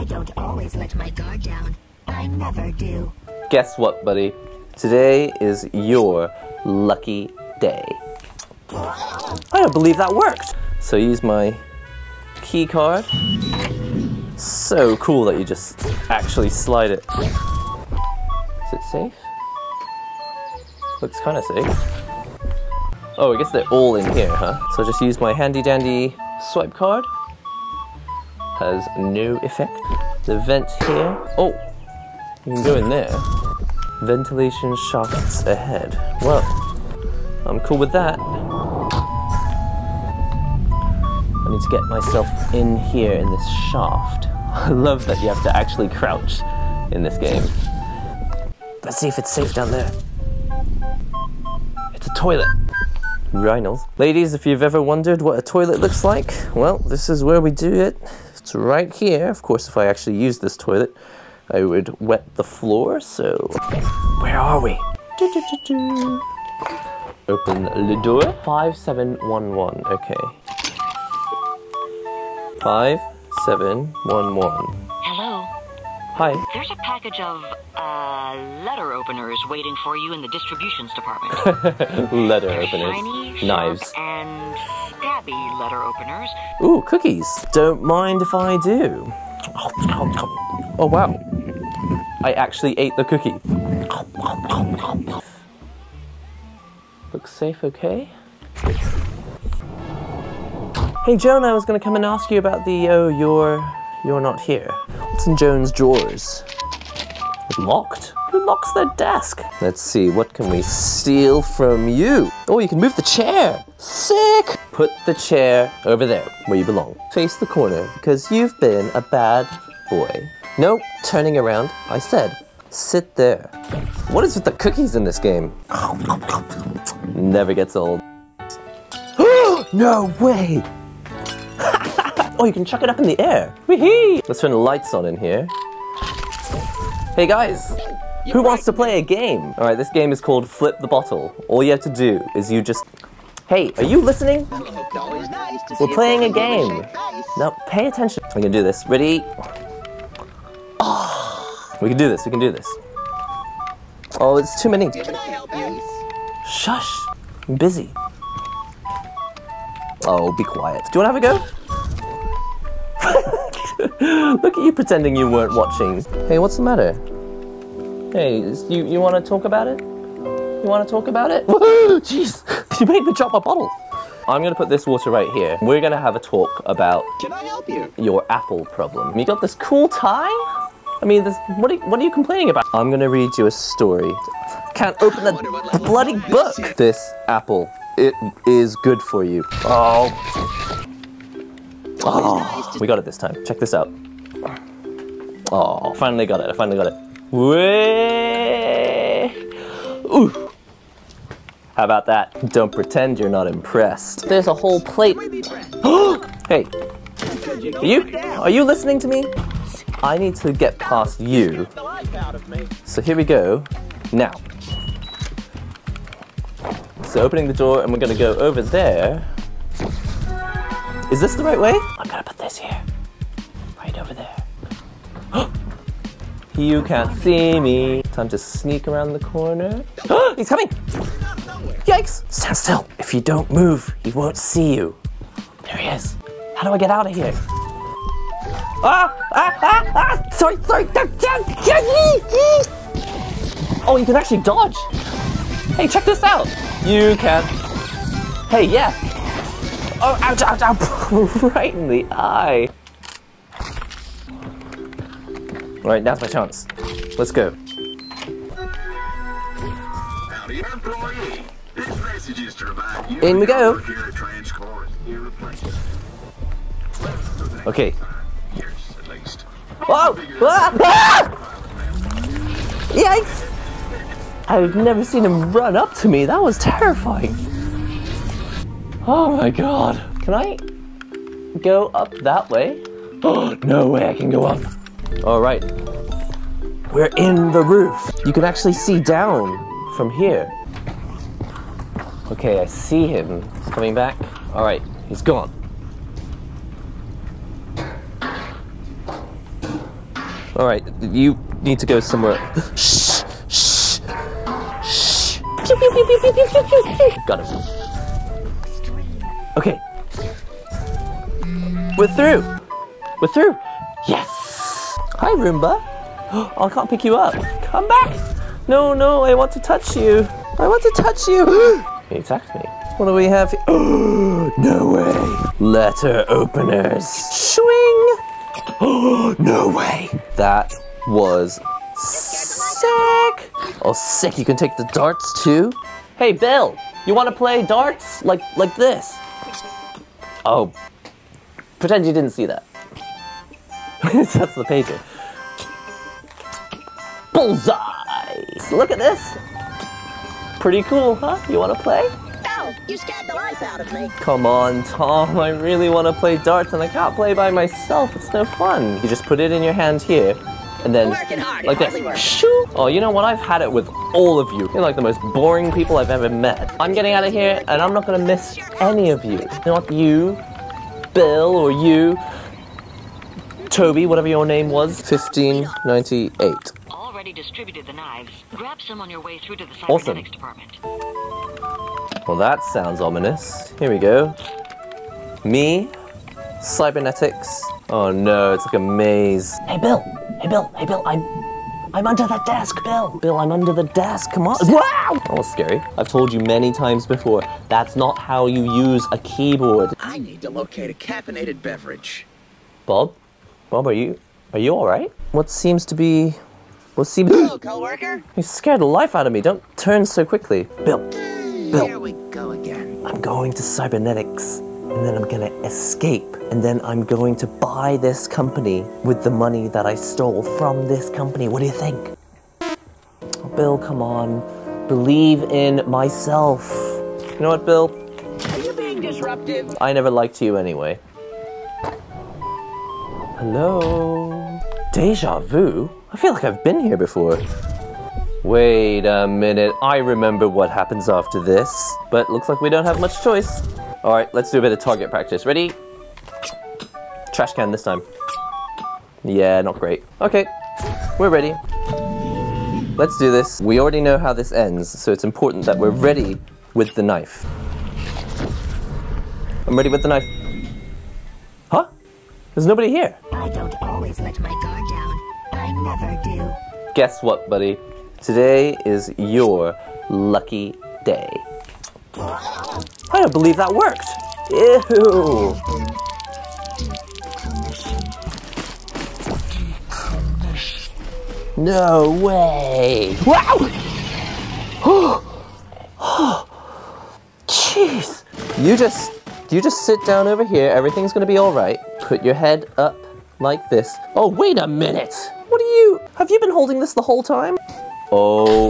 I don't always let my guard down. I never do. Guess what, buddy? Today is your lucky day. I don't believe that worked. So use my key card. So cool that you just actually slide it. Is it safe? Looks kind of safe. Oh, I guess they're all in here, huh? So I just use my handy dandy swipe card. Has no effect. The vent here. Oh, you can go in there. Ventilation shafts ahead. Well, I'm cool with that. I need to get myself in here in this shaft. I love that you have to actually crouch in this game. Let's see if it's safe down there. It's a toilet. Rhinos. Ladies, if you've ever wondered what a toilet looks like, well, this is where we do it. It's right here. Of course, if I actually use this toilet, I would wet the floor, so... Where are we? Open the door. 5711, okay. 5711. Hello. Hi. There's a package of uh, letter openers waiting for you in the distributions department. letter They're openers. shiny, Knives. sharp, and letter openers. Ooh, cookies. Don't mind if I do. Oh, wow. I actually ate the cookie. Looks safe, okay? Hey, Joan, I was gonna come and ask you about the, oh, you're, you're not here. What's in Joan's drawers? Locked? Who locks their desk? Let's see, what can we steal from you? Oh, you can move the chair. Sick! Put the chair over there, where you belong. Face the corner, because you've been a bad boy. No, turning around. I said, sit there. What is with the cookies in this game? Never gets old. no way! oh, you can chuck it up in the air. Let's turn the lights on in here. Hey guys, who wants to play a game? All right, this game is called Flip the Bottle. All you have to do is you just. Hey, are you listening? We're playing a game. Now, pay attention. I'm gonna do this. Ready? Oh, we can do this. We can do this. Oh, it's too many. Shush. I'm busy. Oh, be quiet. Do you want to have a go? Look at you pretending you weren't watching. Hey, what's the matter? Hey, you, you want to talk about it? You want to talk about it? Woohoo! Jeez, you made me drop my bottle. I'm gonna put this water right here. We're gonna have a talk about Can I help you? your Apple problem. You got this cool tie? I mean, this, what, are, what are you complaining about? I'm gonna read you a story. Can't open the, the bloody book. This apple, it is good for you. Oh. Oh, we got it this time. Check this out. Oh, finally got it. I finally got it. Way. Ooh. How about that? Don't pretend you're not impressed. There's a whole plate. hey, are you are you listening to me? I need to get past you. The life out of me. So here we go. Now. So opening the door and we're gonna go over there. Is this the right way? I'm gonna put this here. Right over there. you can't see me. Time to sneak around the corner. He's coming! Yikes! Stand still. If you don't move, he won't see you. There he is. How do I get out of here? Ah! Ah! Ah! Ah! Sorry, sorry! Oh, you can actually dodge! Hey, check this out! You can. Hey, yeah! Oh, ouch, ouch, ouch! right in the eye! Alright, now's my chance. Let's go. This message is to remind you In we go. that your train score is irreplaceable. Okay. Years, at least. Whoa! Ah! Yikes! I've never seen him run up to me. That was terrifying. Oh my god. Can I go up that way? Oh, no way I can go up. All right. We're in the roof. You can actually see down from here. Okay, I see him. He's coming back. Alright, he's gone. Alright, you need to go somewhere. Shh! Shh! Shh! Got him. Okay. We're through! We're through! Yes! Hi, Roomba! Oh, I can't pick you up. Come back! No, no, I want to touch you! I want to touch you! he attacked me. What do we have? here? no way. Letter openers. Swing. no way. That was sick. Oh, sick. You can take the darts too. Hey, Bill. You want to play darts like like this? Oh, pretend you didn't see that. That's the pager. Bullseye! Look at this. Pretty cool, huh? You want to play? Ow! You scared the life out of me. Come on, Tom. I really want to play darts, and I can't play by myself. It's no fun. You just put it in your hand here, and then hard, like this. Shoo! Oh, you know what? I've had it with all of you. You're like the most boring people I've ever met. I'm getting out of here, and I'm not gonna miss any of you. Not you, Bill, or you, Toby, whatever your name was. 1598. Already distributed the knives. Grab some on your way through to the Awesome. cybernetics department. Well, that sounds ominous. Here we go. Me, cybernetics. Oh no, it's like a maze. Hey, Bill. Hey, Bill. Hey, Bill. I'm, I'm under the desk, Bill. Bill, I'm under the desk. Come on. Wow! That was scary. I've told you many times before. That's not how you use a keyboard. I need to locate a caffeinated beverage. Bob, Bob, are you, are you all right? What seems to be, what seems? Hello, coworker. You scared the life out of me. Don't turn so quickly, Bill. Bill. Here we go again. I'm going to cybernetics, and then I'm gonna escape, and then I'm going to buy this company with the money that I stole from this company. What do you think? Oh, Bill, come on. Believe in myself. You know what, Bill? Are you being disruptive? I never liked you anyway. Hello? Deja vu? I feel like I've been here before. Wait a minute, I remember what happens after this. But looks like we don't have much choice. Alright, let's do a bit of target practice. Ready? Trash can this time. Yeah, not great. Okay, we're ready. Let's do this. We already know how this ends, so it's important that we're ready with the knife. I'm ready with the knife. Huh? There's nobody here. I don't always let my guard never do. Guess what, buddy? Today is your lucky day. I don't believe that worked. Ew. No way. Wow. Jeez. You just you just sit down over here. Everything's gonna be all right. Put your head up like this. Oh, wait a minute. Have you been holding this the whole time? Oh,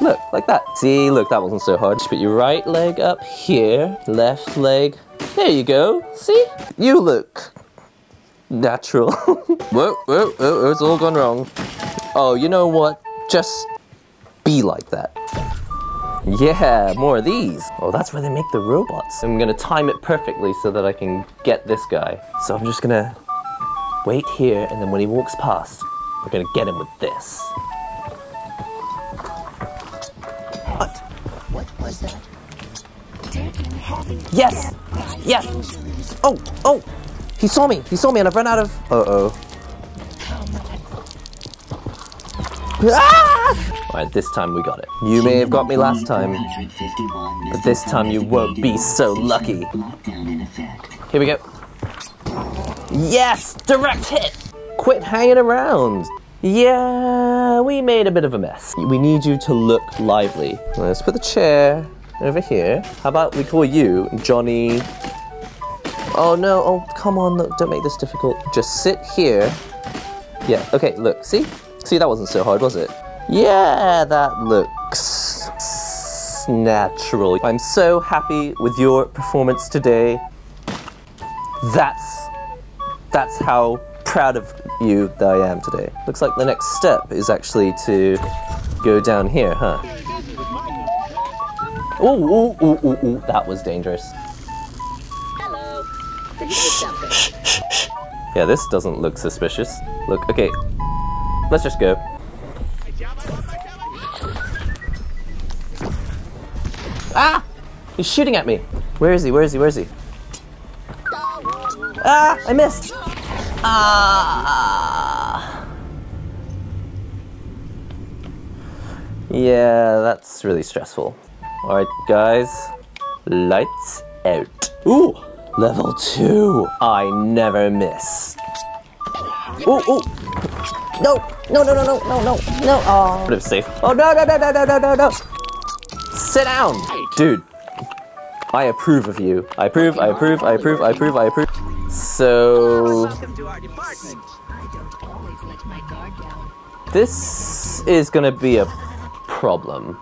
look, like that. See, look, that wasn't so hard. Just put your right leg up here, left leg. There you go. See? You look natural. whoa, whoa, whoa, it's all gone wrong. Oh, you know what? Just be like that. Yeah, more of these. Oh, that's where they make the robots. I'm gonna time it perfectly so that I can get this guy. So I'm just gonna wait here, and then when he walks past, we're gonna get him with this. What? What was that? Yes! Yes! Oh, oh! He saw me! He saw me and I've run out of. Uh oh. Ah! Alright, this time we got it. You may have got me last time, but this time you won't be so lucky. Here we go. Yes! Direct hit! Quit hanging around! Yeah, we made a bit of a mess. We need you to look lively. Let's put the chair over here. How about we call you Johnny Oh no, oh come on, look, don't make this difficult. Just sit here. Yeah, okay, look, see? See, that wasn't so hard, was it? Yeah, that looks natural. I'm so happy with your performance today. That's, that's how proud of you that I am today. Looks like the next step is actually to go down here, huh? Ooh, ooh, ooh, ooh, ooh, that was dangerous. Hello. Did you something? Yeah, this doesn't look suspicious. Look, okay. let's just go. Ah! He's shooting at me. Where is he? Where is he? Where is he? Ah! I missed. Ah! Yeah, that's really stressful. Alright, guys. Lights out. Ooh! Level 2. I never miss. Ooh, ooh! No! No, no, no, no, no, no, no! Oh, I'm safe. Oh, no, no, no, no, no, no, no, no! Sit down! Dude, I approve of you. I approve, I approve, I approve, I approve, I approve so... This is gonna be a problem.